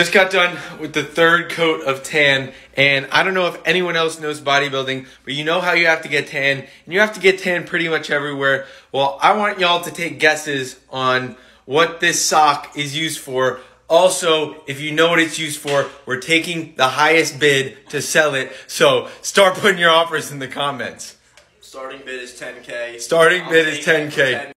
Just got done with the third coat of tan, and I don't know if anyone else knows bodybuilding, but you know how you have to get tan, and you have to get tan pretty much everywhere. Well, I want y'all to take guesses on what this sock is used for. Also, if you know what it's used for, we're taking the highest bid to sell it. So start putting your offers in the comments. Starting bid is 10k. Starting I'll bid is 10K. 10K.